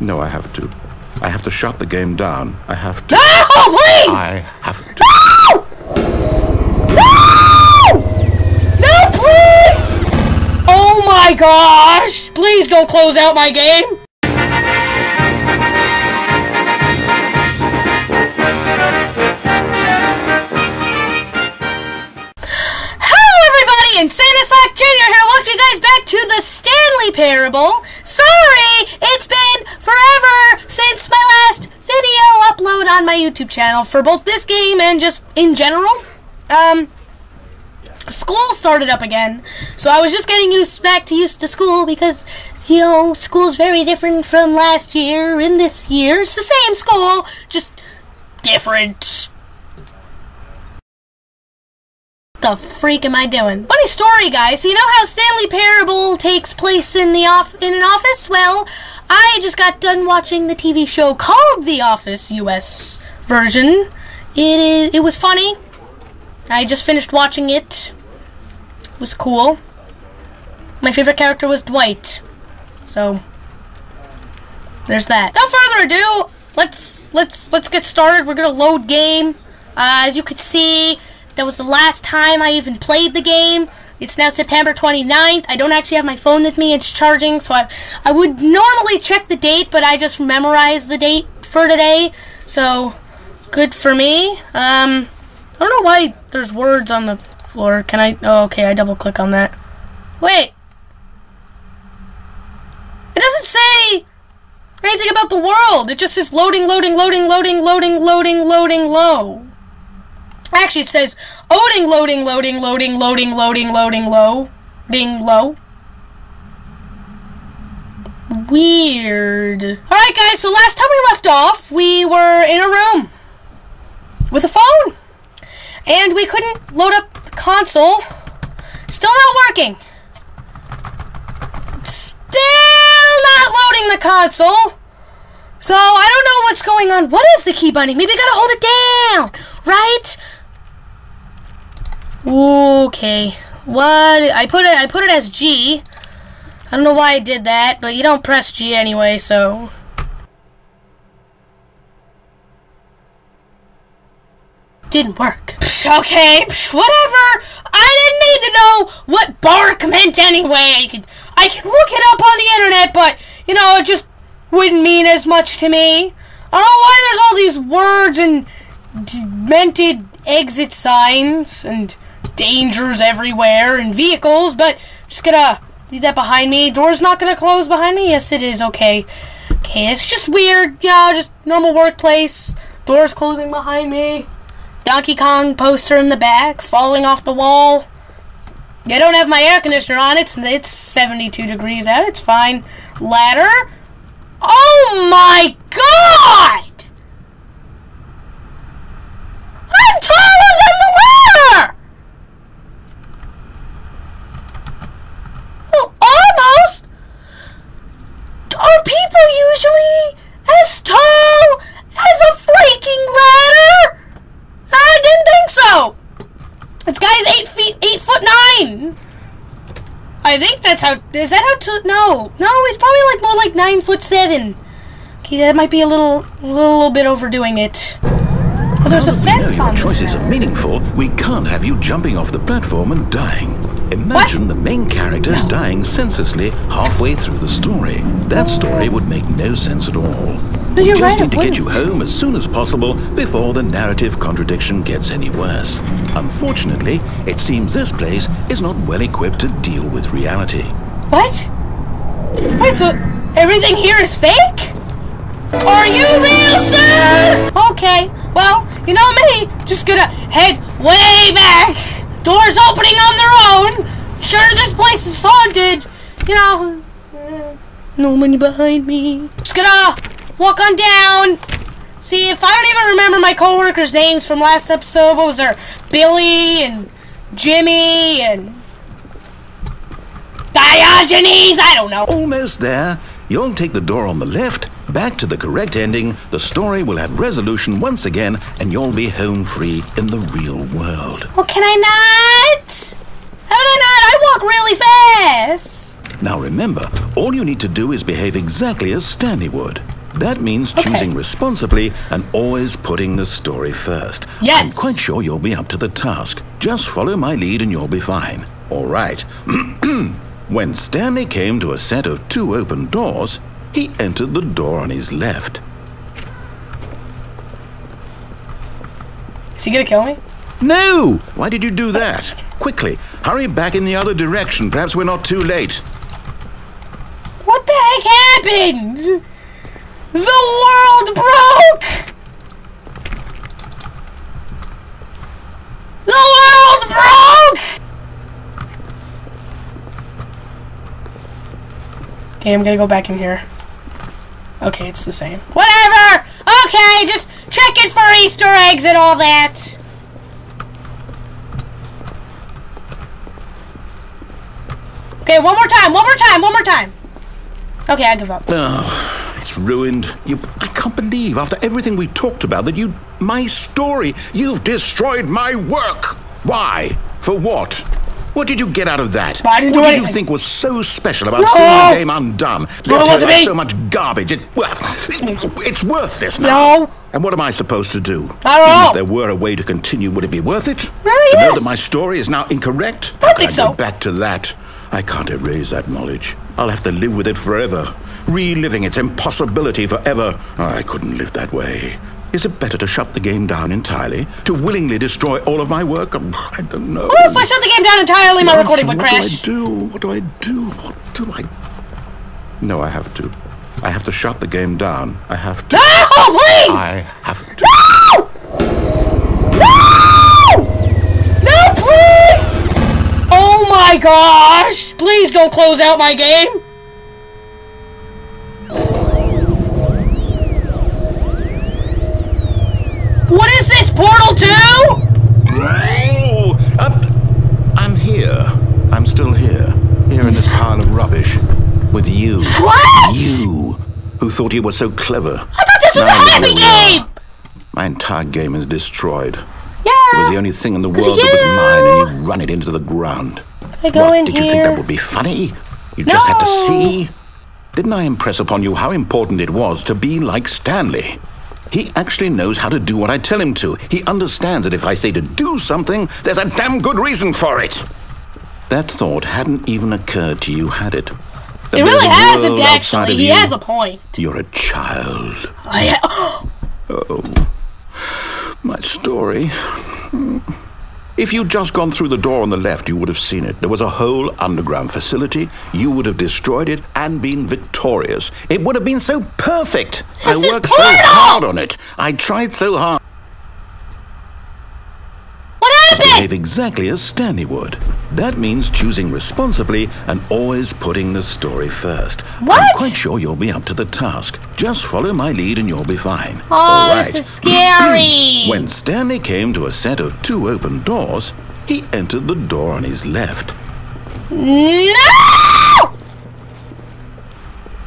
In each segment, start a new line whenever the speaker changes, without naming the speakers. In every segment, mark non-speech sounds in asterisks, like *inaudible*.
No, I have to. I have to shut the game down. I have to.
No, please!
I have to.
No! No! No, please! Oh my gosh! Please don't close out my game! Hello everybody, InsaneASock Jr. here. Welcome you guys back to the Stanley Parable. YouTube channel for both this game and just in general. Um, school started up again, so I was just getting used back to used to school because you know school's very different from last year and this year. It's the same school, just different. The freak am I doing? Funny story, guys. So you know how Stanley Parable takes place in the off in an office? Well, I just got done watching the TV show called The Office US version. It is. It was funny. I just finished watching it. It was cool. My favorite character was Dwight. So there's that. Without further ado, let's let's let's get started. We're gonna load game. Uh, as you can see, that was the last time I even played the game. It's now September 29th. I don't actually have my phone with me. It's charging, so I I would normally check the date, but I just memorized the date for today. So good for me. Um, I don't know why there's words on the floor. Can I? Oh, okay. I double click on that. Wait. It doesn't say anything about the world. It just says loading, loading, loading, loading, loading, loading, loading, low. Actually, it says loading, loading, loading, loading, loading, loading, loading, low, ding, low. Weird. All right, guys. So last time we left off, we were in a room with a phone, and we couldn't load up the console. Still not working. Still not loading the console. So I don't know what's going on. What is the key binding? Maybe I gotta hold it down, right? Okay. What I put it I put it as G. I don't know why I did that, but you don't press G anyway, so didn't work. Okay, whatever. I didn't need to know what bark meant anyway. I could I could look it up on the internet, but you know, it just wouldn't mean as much to me. I don't know why there's all these words and demented exit signs and dangers everywhere and vehicles, but just gonna leave that behind me. Door's not gonna close behind me? Yes, it is. Okay. Okay, it's just weird. Yeah, just normal workplace. Door's closing behind me. Donkey Kong poster in the back, falling off the wall. I don't have my air conditioner on. It's it's 72 degrees out. It's fine. Ladder. Oh my god! I'm taller than the ladder! Well, almost! Are people usually as tall as a freaking ladder? So! This guy's eight feet, eight foot nine! I think that's how. Is that how to? No, no. He's probably like more like nine foot seven. Okay, that might be a little, little bit overdoing it. But there's a fence
know
on
your choices
now.
are meaningful, we can't have you jumping off the platform and dying. Imagine the main character dying senselessly halfway through the story. That story would make no sense at all.
No, you're
we just
right,
need to get you home as soon as possible before the narrative contradiction gets any worse. Unfortunately, it seems this place is not well equipped to deal with reality.
What? Wait, so everything here is fake? Are you real, sir? Okay, well, you know me, just gonna head way back. Doors opening on their own. Sure, this place is haunted. You know, uh, no money behind me. Just gonna walk on down. See, if I don't even remember my coworkers' names from last episode, what was there? Billy and Jimmy and Diogenes? I don't know.
Almost there. You'll take the door on the left, back to the correct ending, the story will have resolution once again, and you'll be home free in the real world.
Well, can I not? How did I not? I walk really fast.
Now remember, all you need to do is behave exactly as Stanley would. That means
Okay.
choosing responsibly and always putting the story first.
Yes.
I'm quite sure you'll be up to the task. Just follow my lead and you'll be fine. All right. *clears throat* when Stanley came to a set of two open doors, he entered the door on his left.
Is he gonna kill me?
No! Why did you do that? Quickly, hurry back in the other direction. Perhaps we're not too late.
What the heck happened? The world broke! The world broke! Okay, I'm gonna go back in here. Okay, it's the same. Whatever! Okay, just check it for Easter eggs and all that. Okay, one more time, one more time, one more time. Okay, I give up.
Oh, ruined. You, I can't believe after everything we talked about that you, my story, you've destroyed my work. Why? For what? What did you get out of that?
I
what did you think was so special about
No!
seeing the game undone? Left
No, it wasn't me.
so much garbage. It, well, it's worthless now.
No.
And what am I supposed to do?
I don't know.
If there were a way to continue, would it be worth it?
Well,
to know that my story is now incorrect?
I
How
think
can
so.
go back to that. I can't erase that knowledge. I'll have to live with it forever, reliving its impossibility forever. I couldn't live that way. Is it better to shut the game down entirely? To willingly destroy all of my work? Um, I don't know.
Oh, if I shut the game down entirely, my recording would crash.
what do I do? What do I do? What do I... No, I have to. I have to shut the game down. I have to.
No, please!
I have to.
No! No! No, please! Oh my gosh! Please don't close out my game! What is this, Portal 2?
Oh, I'm, I'm here. I'm still here. Here in this pile of rubbish. With you.
What?
You, who thought you were so clever.
I thought this was a
Now look
happy game!
My entire game is destroyed.
Yeah!
It was the only thing in the world that was mine, and you run it into the ground.
I go
what,
in
did you think that would be funny? You just had to see? Didn't I impress upon you how important it was to be like Stanley? He actually knows how to do what I tell him to. He understands that if I say to do something, there's a damn good reason for it. That thought hadn't even occurred to you, had it? That
It really
a
hasn't, actually. He
you.
has a point.
You're a child.
I ha- *gasps* oh.
My story. If you'd just gone through the door on the left, you would have seen it. There was a whole underground facility. You would have destroyed it and been victorious. It would have been so perfect.
This
I worked so hard on it. I tried so hard Behave exactly as Stanley would. That means choosing responsibly and always putting the story first.
What?
I'm quite sure you'll be up to the task. Just follow my lead and you'll be fine.
Oh,
All right.
this is scary. *clears throat*
When Stanley came to a set of two open doors, he entered the door on his left.
no!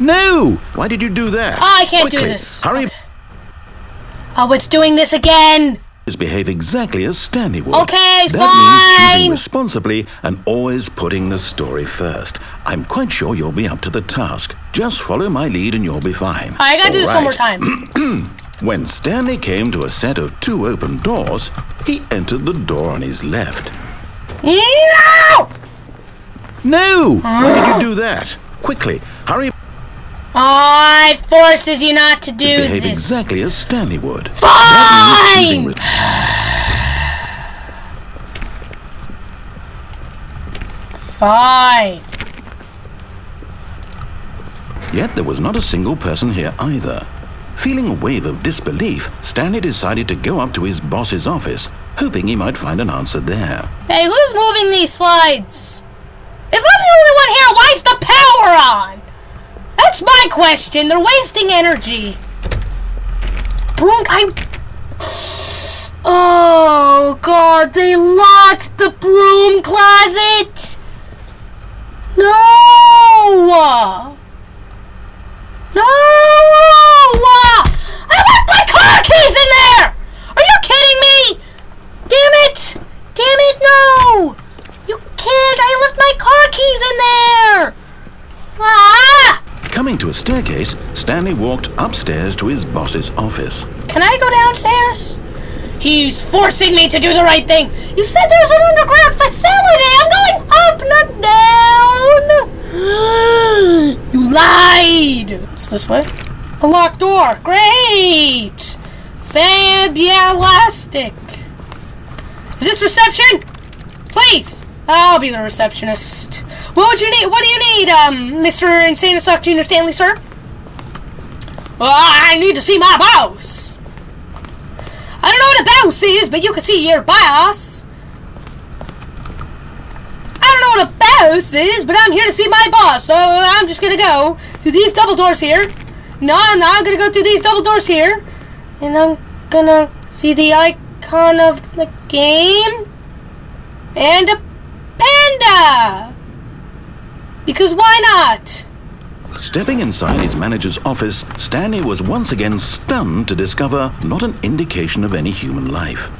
No! Why did you do that?
Oh, I can't do this.
Hurry.
Okay. Oh, it's doing this again.
Is behave exactly as Stanley would.
Okay,
that means choosing responsibly and always putting the story first. I'm quite sure you'll be up to the task. Just follow my lead and you'll be fine.
I gotta do this
All
one more time. *clears throat*
When Stanley came to a set of two open doors, he entered the door on his left.
no!
No! Why did you do that? Quickly, hurry.
Oh, it forces you not to do
behave
this.
exactly as Stanley would.
Fine!
That means choosing re-
Fine.
Yet there was not a single person here either. Feeling a wave of disbelief, Stanley decided to go up to his boss's office, hoping he might find an answer there.
Hey, who's moving these slides? If I'm the only one here, why's the power on? That's my question. They're wasting energy. Brunk, I'm. Oh, God, they locked the broom closet! No! No! I left my car keys in there! Are you kidding me? Damn it! Damn it, no! You can't! I left my car keys in there! Ah!
Case, Stanley walked upstairs to his boss's office.
Can I go downstairs? He's forcing me to do the right thing. You said there's an underground facility. I'm going up, not down. *gasps* you lied. It's this way. A locked door. Great. Fabulastic. Is this reception? Please. I'll be the receptionist. What would you need? What do you need, um, Mr. Insane Sock Jr. Stanley, sir? Well, I need to see my boss. I don't know what a boss is, but you can see your boss. I don't know what a boss is, but I'm here to see my boss, so I'm just gonna go through these double doors here. No, I'm not. Gonna go through these double doors here, and I'm gonna see the icon of the game and a panda. Because why not?
Stepping inside his manager's office, Stanley was once again stunned to discover not an indication of any human life.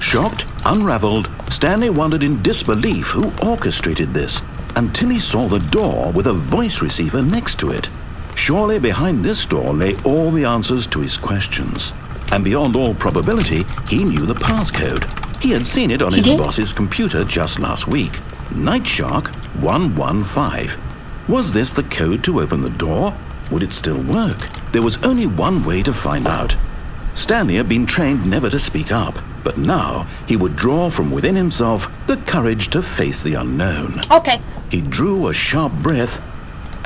Shocked, unraveled, Stanley wondered in disbelief who orchestrated this until he saw the door with a voice receiver next to it. Surely behind this door lay all the answers to his questions. And beyond all probability, he knew the passcode. He had seen it on
He
his
did?
boss's computer just last week. Night Shark 115. Was this the code to open the door? Would it still work? There was only one way to find out. Stanley had been trained never to speak up, but now he would draw from within himself the courage to face the unknown.
Okay.
He drew a sharp breath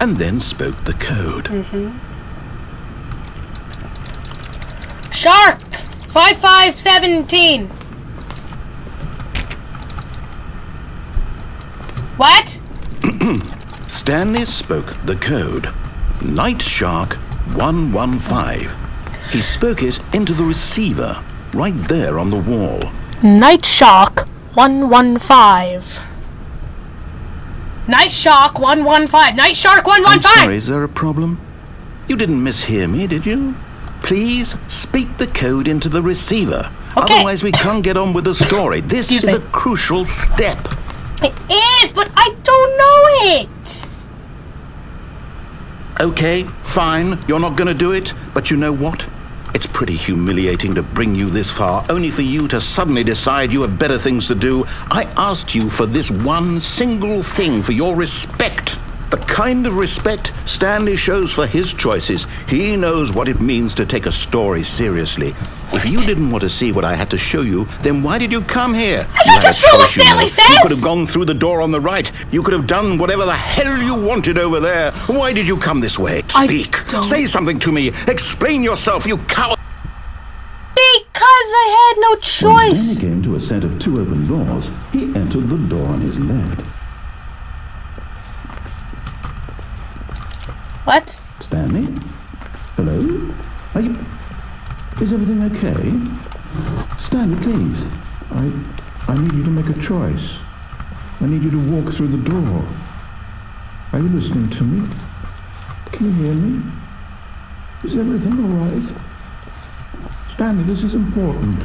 and then spoke the code. Mm-hmm.
Shark 5517. What? *clears throat*
Stanley spoke the code. Night Shark 115. He spoke it into the receiver, right there on the wall.
Night Shark 115. Night Shark 115. Night Shark 115!
I'm
115.
sorry, is there a problem? You didn't mishear me, did you? Please speak the code into the receiver.
Okay.
Otherwise, we can't get on with the story. This
Excuse
is
me.
a crucial step.
It is, but I don't know it.
Okay, fine, you're not gonna do it, but you know what? It's pretty humiliating to bring you this far, only for you to suddenly decide you have better things to do. I asked you for this one single thing, for your respect. The kind of respect Stanley shows for his choices. He knows what it means to take a story seriously. If you didn't want to see what I had to show you, then why did you come here? I
don't control what Stanley
You
says!
could have gone through the door on the right. You could have done whatever the hell you wanted over there. Why did you come this way?
I
Speak.
don't-
Say something to me. Explain yourself, you coward.
Because I had no choice.
When
choice.
Stanley came to a set of two open doors, he entered the door on his left.
What?
Stanley? Hello? Are you... Is everything okay? Stanley, please. I... I need you to make a choice. I need you to walk through the door. Are you listening to me? Can you hear me? Is everything all right? Stanley, this is important.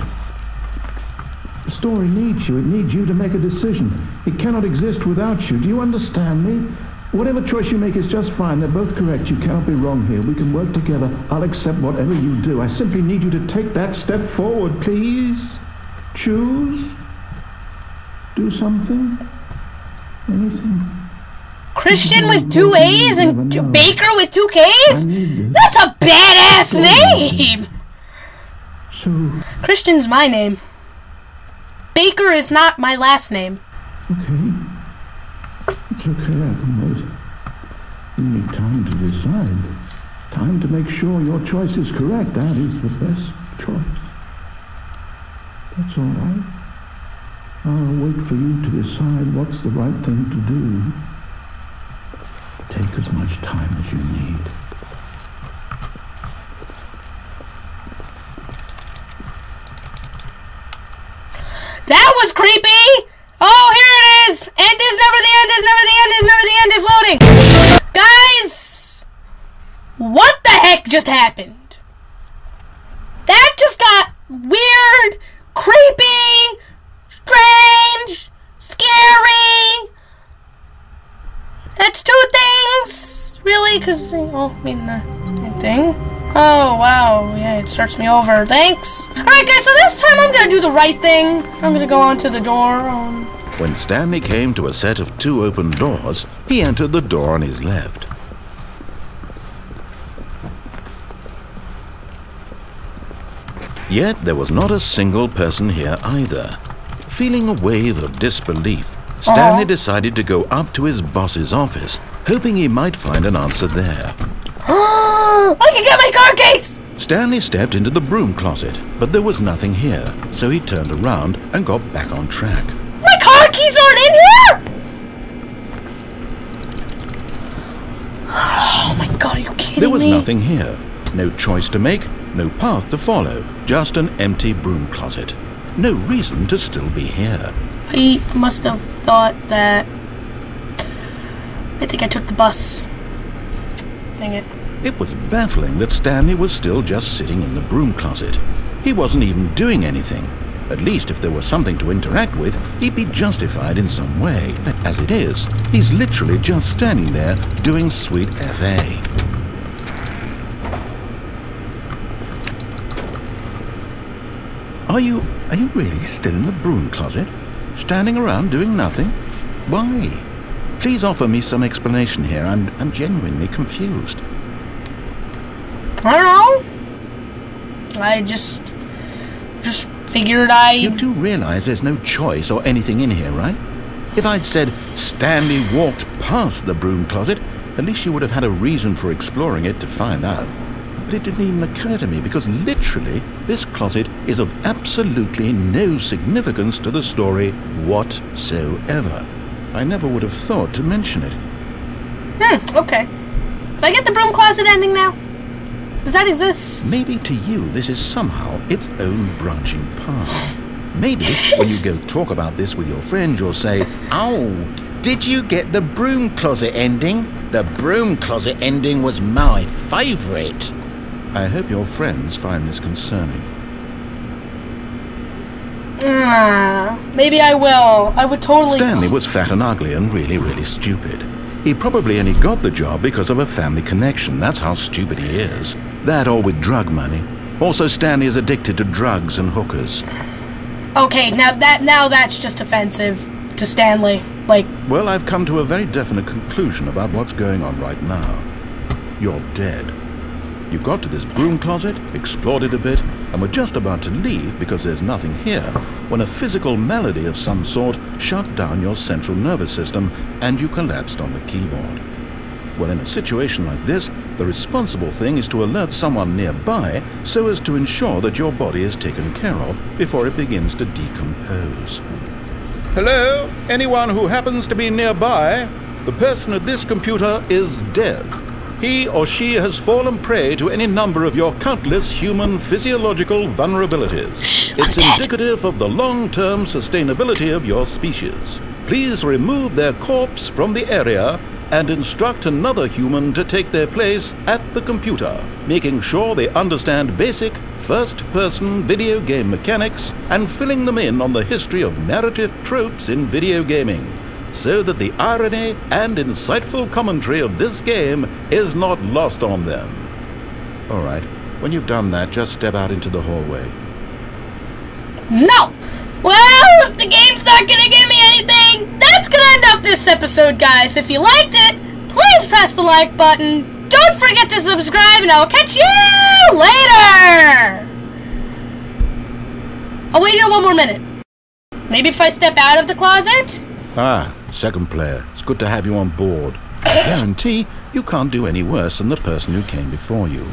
The story needs you. It needs you to make a decision. It cannot exist without you. Do you understand me? Whatever choice you make is just fine. They're both correct. You cannot be wrong here. We can work together. I'll accept whatever you do. I simply need you to take that step forward, please. Choose. Do something. Anything.
Christian with two A's and Baker with two K's? That's a badass name.
So,
Christian's my name. Baker is not my last name.
okay. Make sure your choice is correct. That is the best choice. That's all right. I'll wait for you to decide what's the right thing to do. Take as much time as you need.
That was creepy! Oh, here it is! End is never the end, is never the end, is never the end, is loading! Guys! What heck just happened? That just got weird, creepy, strange, scary. That's two things! Really? Because, well, I mean, uh, thing. Oh, wow. Yeah, it starts me over. Thanks. Alright, guys, so this time I'm gonna do the right thing. I'm gonna go onto the door. Um,
When Stanley came to a set of two open doors, he entered the door on his left. Yet there was not a single person here either. Feeling a wave of disbelief, Stanley decided to go up to his boss's office, hoping he might find an answer there. *gasps*
I can get my car case!
Stanley stepped into the broom closet, but there was nothing here, so he turned around and got back on track.
My car keys aren't in here! *sighs* Oh my god, are you kidding me?
There was
me?
nothing here. No choice to make, no path to follow, just an empty broom closet. No reason to still be here.
I must have thought that. I think I took the bus. Dang it.
It was baffling that Stanley was still just sitting in the broom closet. He wasn't even doing anything. At least if there was something to interact with, he'd be justified in some way. But As it is, he's literally just standing there doing sweet FA. Are you are you really still in the broom closet? Standing around doing nothing? Why? Please offer me some explanation here. I'm I'm genuinely confused.
I don't know. I just. Just figured I.
You do realize there's no choice or anything in here, right? If I'd said Stanley walked past the broom closet, at least you would have had a reason for exploring it to find out. But it didn't even occur to me because literally this closet is of absolutely no significance to the story whatsoever. I never would have thought to mention it.
Hmm, okay. Did I get the broom closet ending now? Does that exist?
Maybe to you this is somehow its own branching path. Maybe when you go *laughs* talk about this with your friends, you'll say, Oh, did you get the broom closet ending? The broom closet ending was my favourite. I hope your friends find this concerning.
Ah, maybe I will. I would totally.
Stanley was fat and ugly and really, really stupid. He probably only got the job because of a family connection. That's how stupid he is. That or with drug money. Also, Stanley is addicted to drugs and hookers.
Okay, now that now that's just offensive to Stanley. Like,
Well, I've come to a very definite conclusion about what's going on right now. You're dead. You got to this broom closet, explored it a bit, and were just about to leave because there's nothing here when a physical malady of some sort shut down your central nervous system and you collapsed on the keyboard. Well, in a situation like this, the responsible thing is to alert someone nearby so as to ensure that your body is taken care of before it begins to decompose. Hello? Anyone who happens to be nearby? The person at this computer is dead. He or she has fallen prey to any number of your countless human physiological vulnerabilities. It's indicative of the long-term sustainability of your species. Please remove their corpse from the area and instruct another human to take their place at the computer, making sure they understand basic first-person video game mechanics and filling them in on the history of narrative tropes in video gaming, so that the irony and insightful commentary of this game is not lost on them. All right, when you've done that, just step out into the hallway.
no! Well, if the game's not gonna give me anything, that's gonna end off this episode, guys. If you liked it, please press the like button. Don't forget to subscribe, and I'll catch you later! I'll wait here one more minute. Maybe if I step out of the closet?
Ah, second player. It's good to have you on board. I guarantee you can't do any worse than the person who came before you.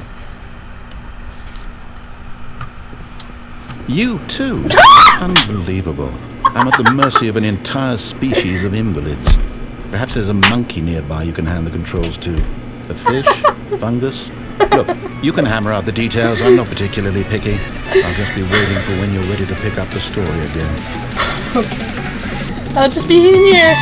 You too? *laughs* Unbelievable. I'm at the mercy of an entire species of invalids. Perhaps there's a monkey nearby you can hand the controls to. A fish? *laughs* Fungus? Look, you can hammer out the details. I'm not particularly picky. I'll just be waiting for when you're ready to pick up the story again. *laughs*
I'll just be in here.